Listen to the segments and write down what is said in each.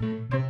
pero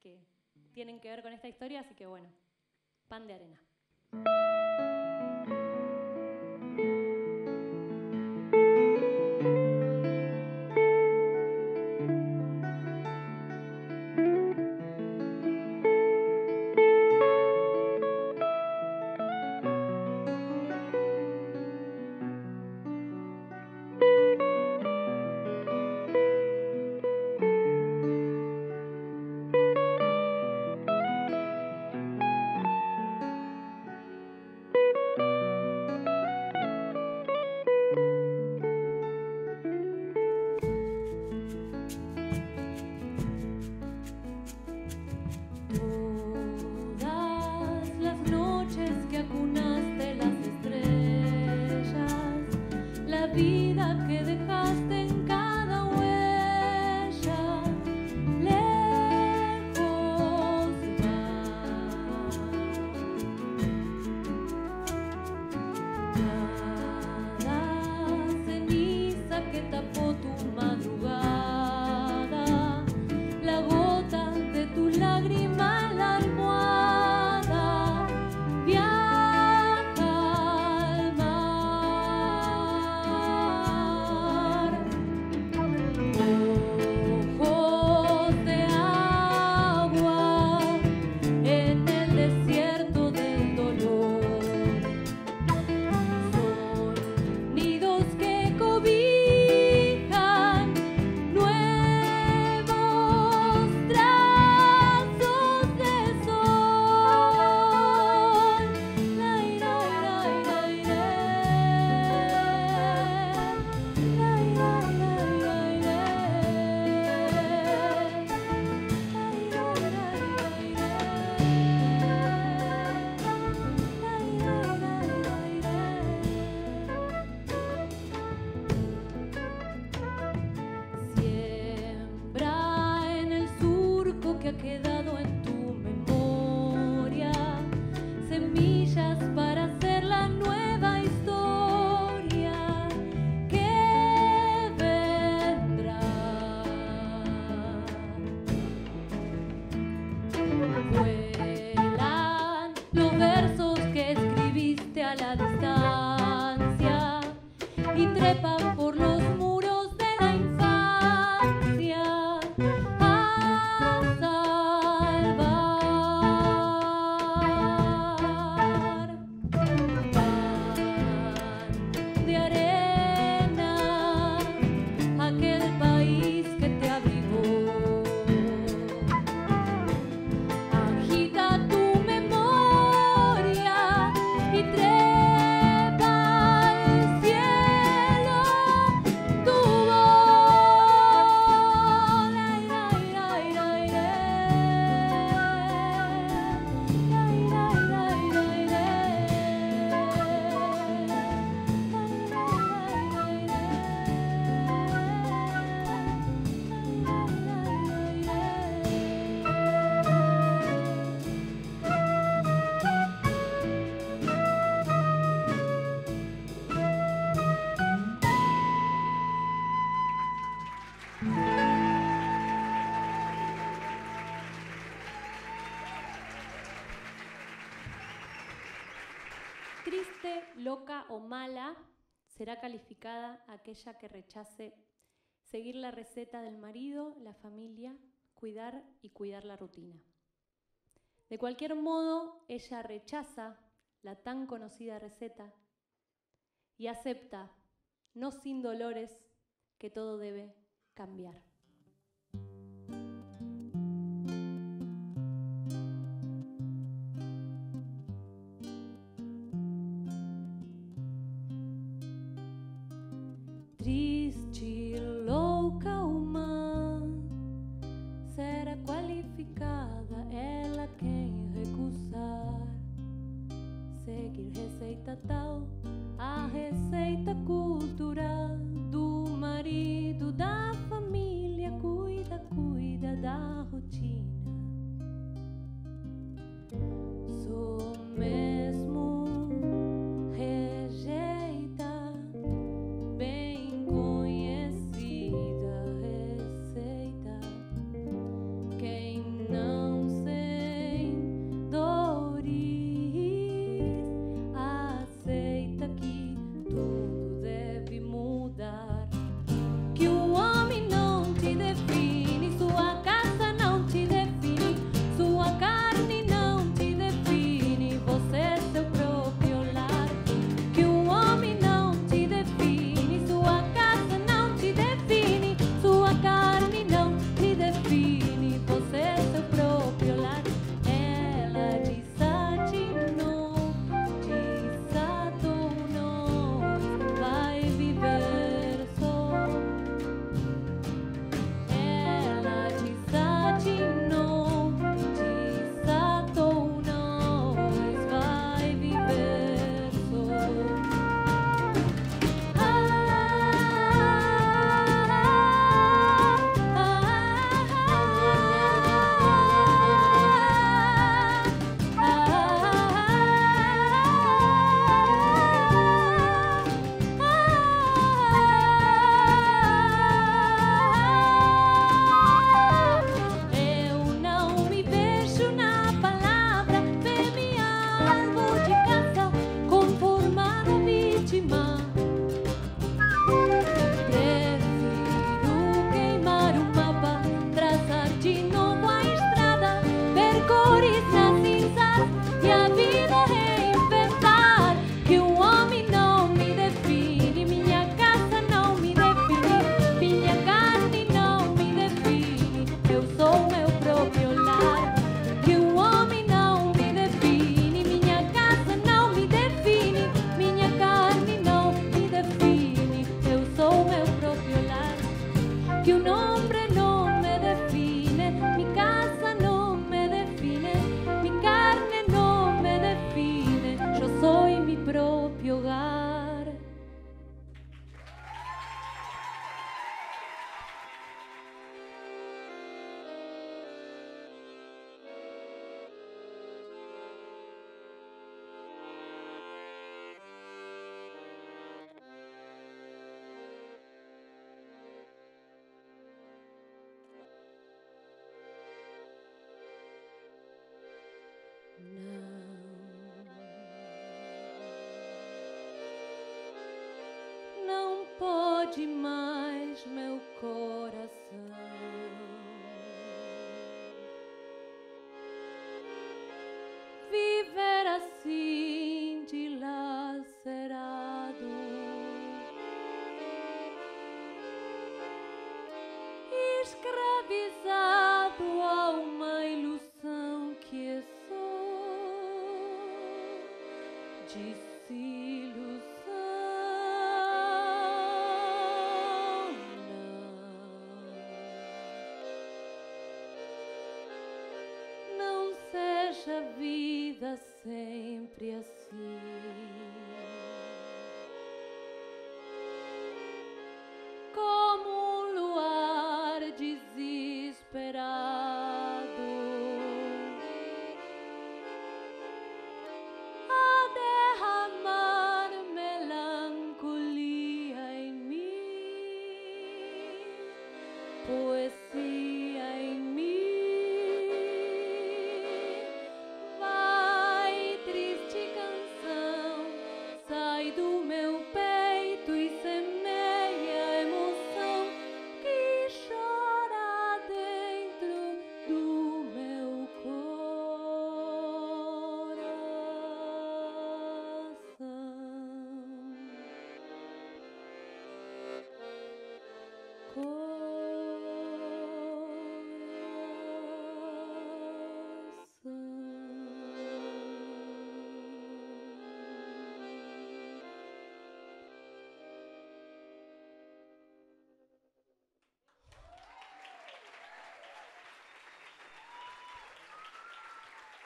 que tienen que ver con esta historia, así que bueno, pan de arena. Mala será calificada aquella que rechace seguir la receta del marido, la familia, cuidar y cuidar la rutina. De cualquier modo, ella rechaza la tan conocida receta y acepta, no sin dolores, que todo debe cambiar. Escravizado a uma ilusão que é só de deixa a vida sempre assim.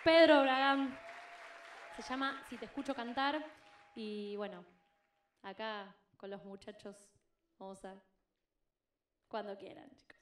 Pedro Bragán. Se llama Si te escucho cantar. Y bueno, acá con los muchachos vamos a... Cuando quieran, chicos.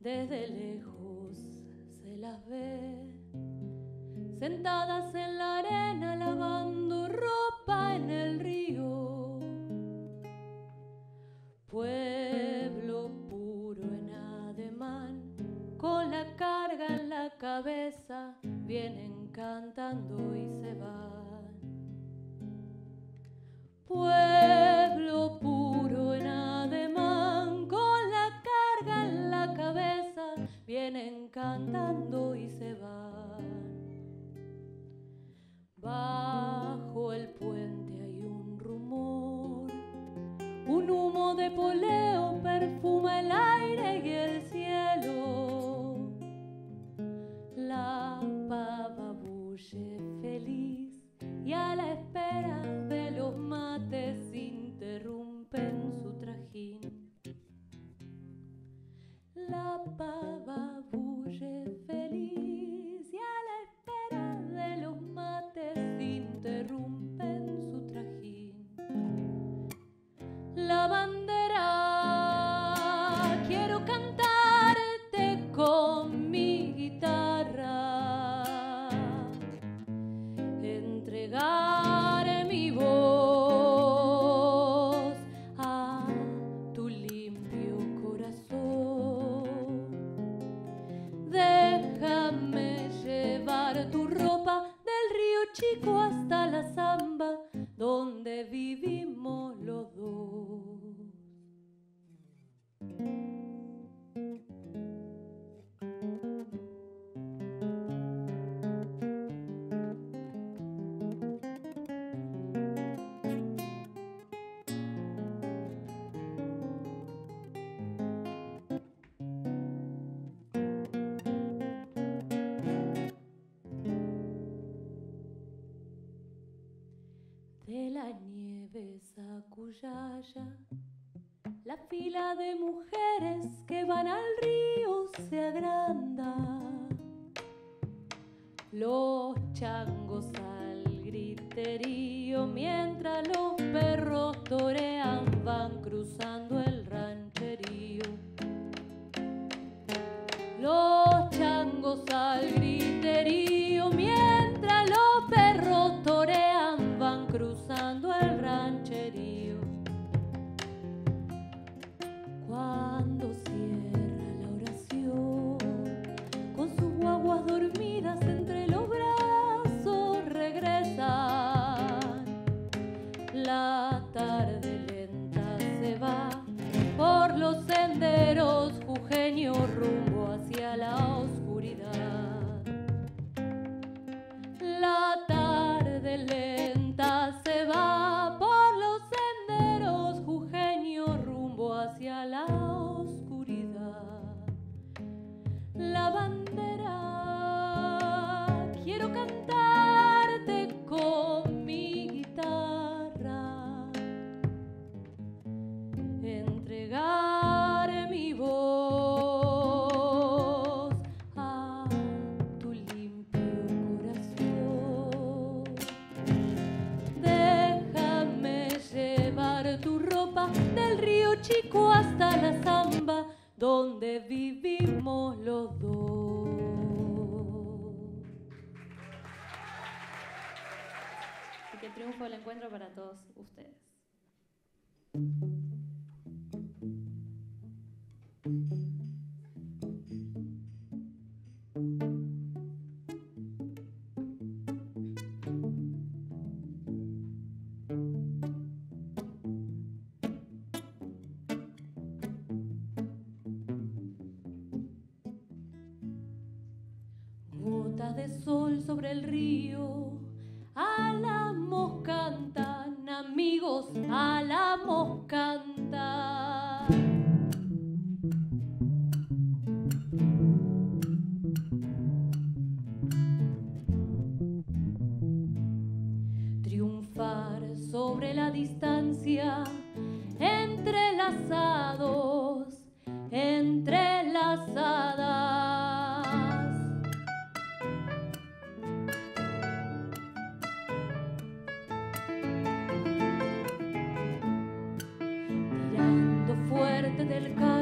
desde lejos. los changos al griterío, mientras los perros torean, van cruzando el rancherío. Los changos al griterío. chico hasta la samba, donde vivimos los dos. Y que triunfo el encuentro para todos ustedes. Thank you. río. Álamos cantan, amigos, álamos cantan. del campo.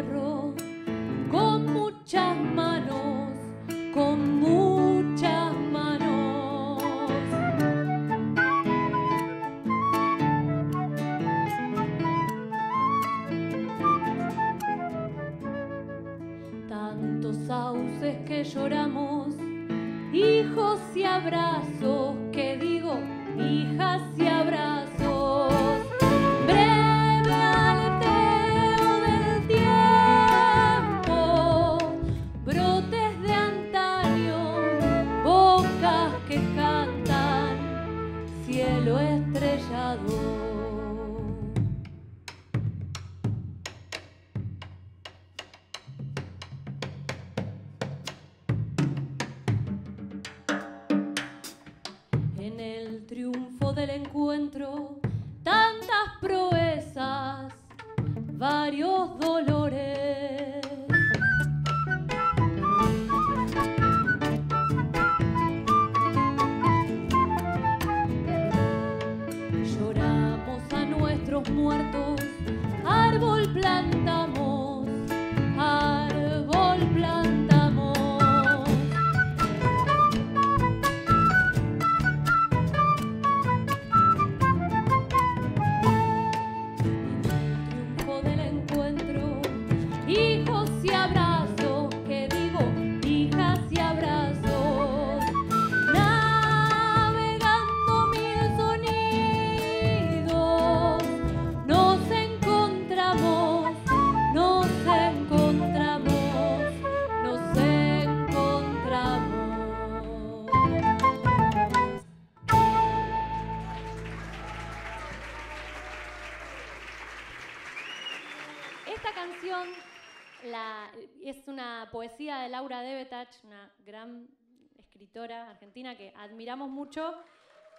Una gran escritora argentina que admiramos mucho,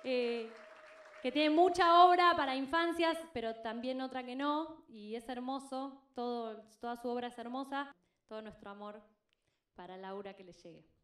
eh, que tiene mucha obra para infancias, pero también otra que no, y es hermoso, toda su obra es hermosa, todo nuestro amor para Laura que le llegue.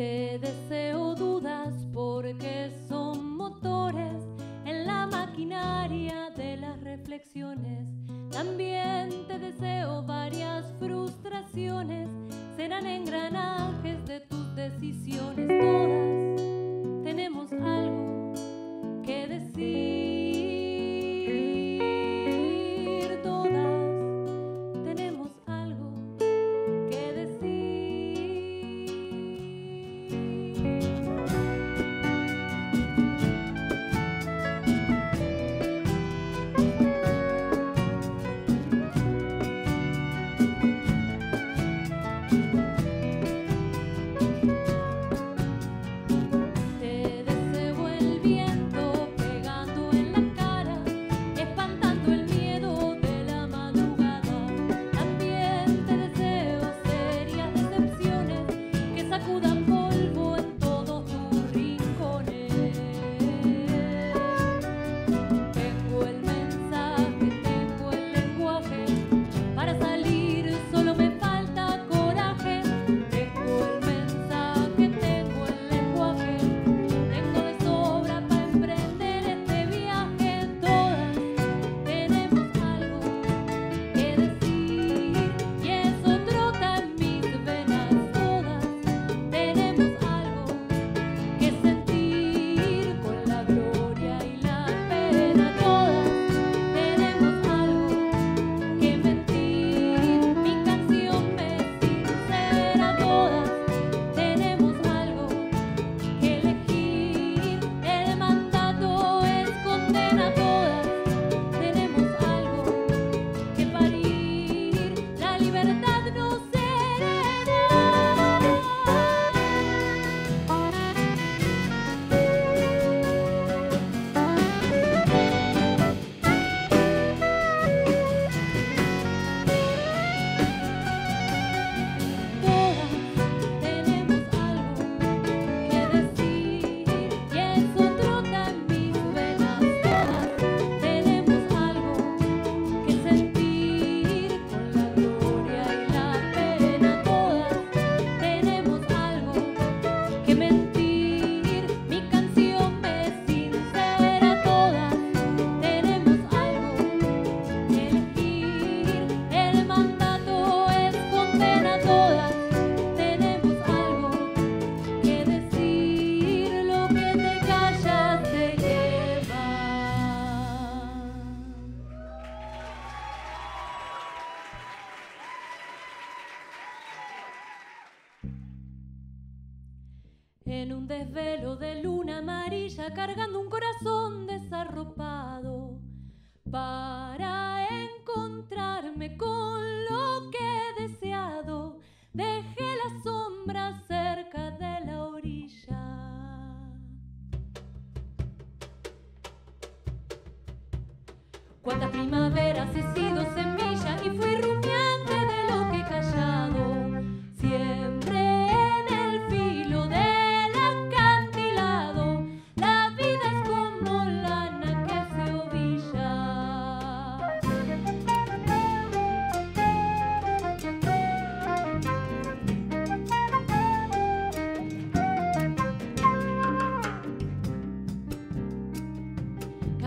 Te deseo dudas porque son motores en la maquinaria de las reflexiones. También te deseo varias frustraciones, serán engranajes de tus decisiones. Todas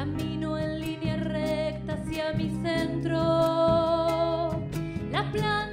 Camino en línea recta hacia mi centro. La planta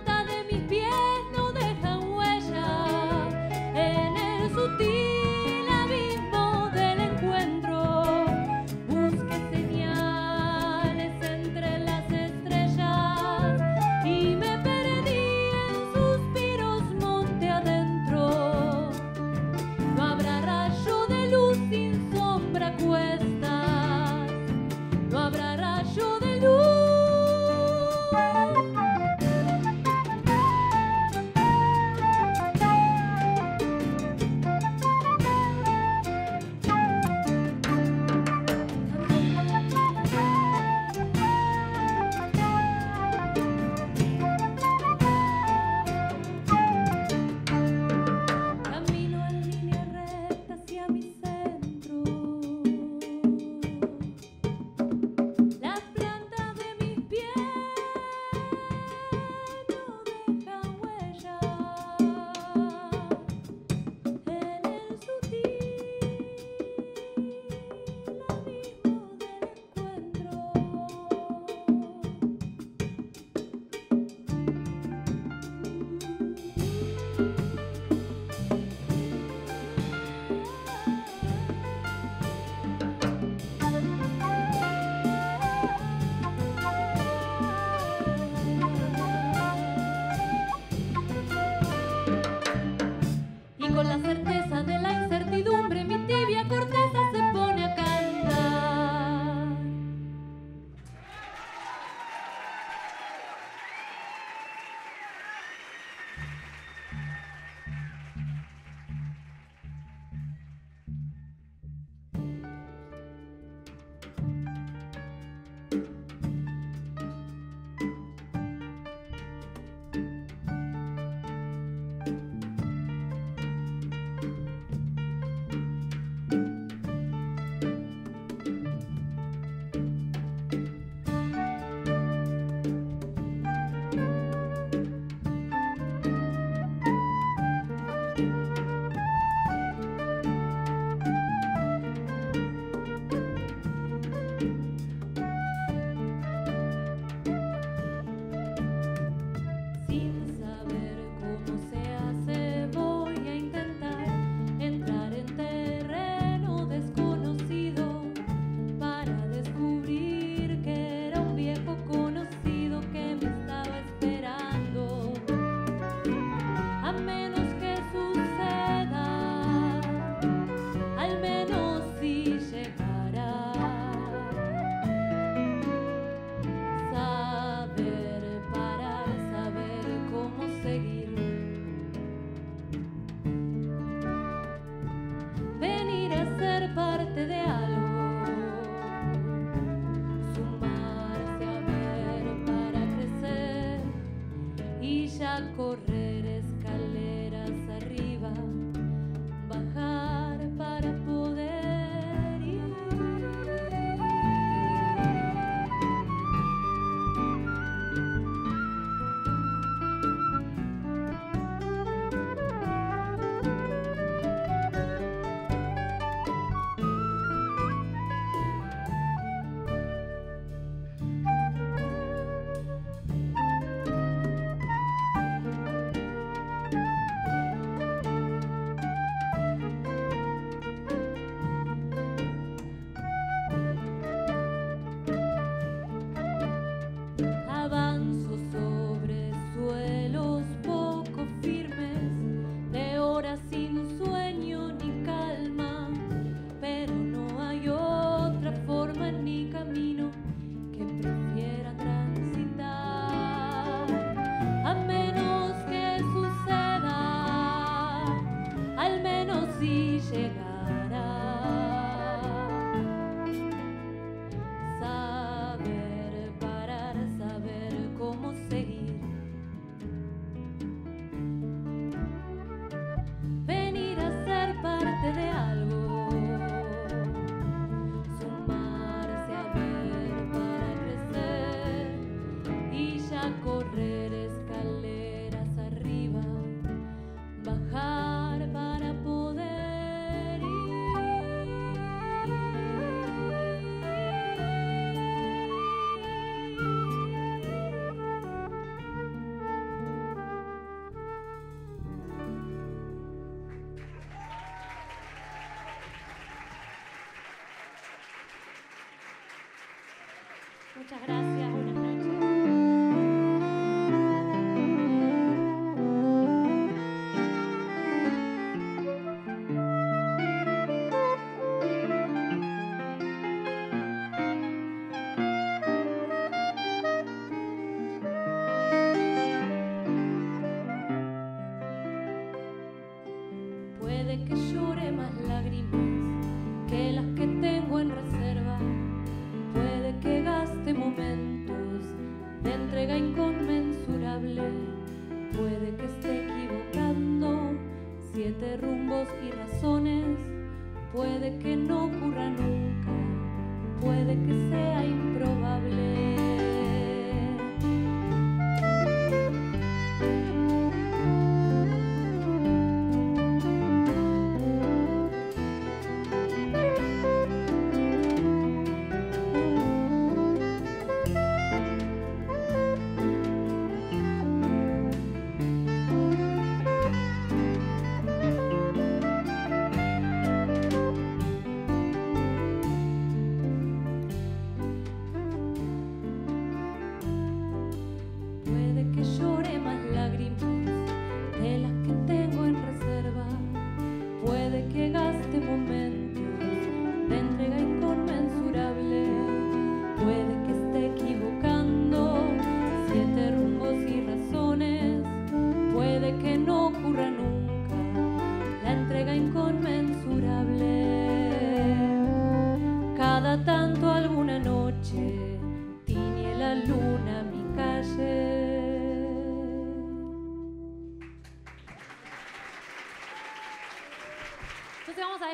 Muchas gracias.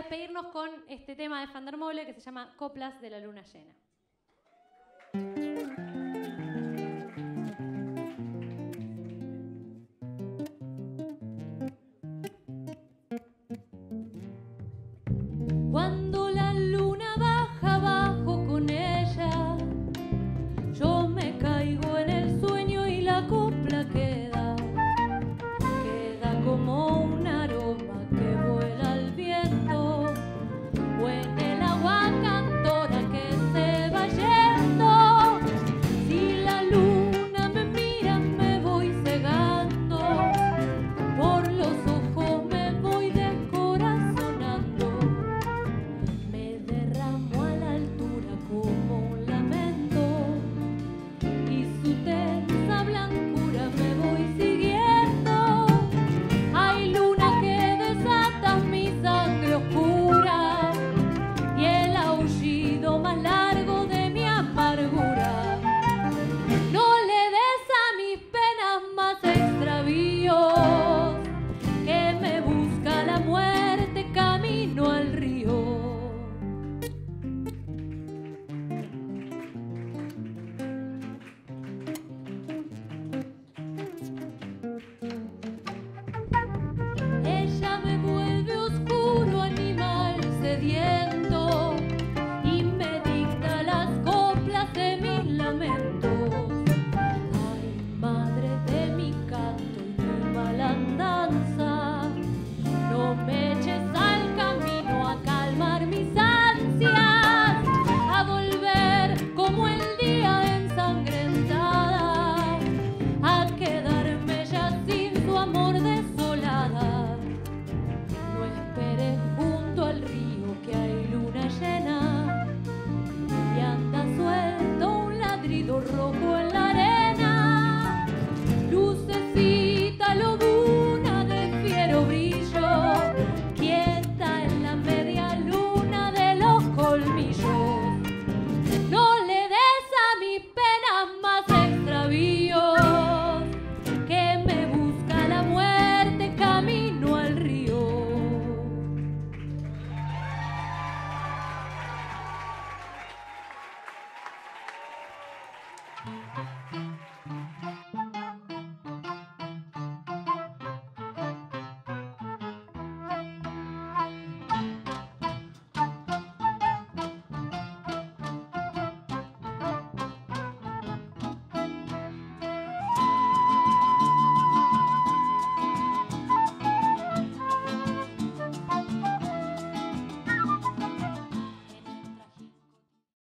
despedirnos con este tema de Fandermole que se llama Coplas de la Luna Llena.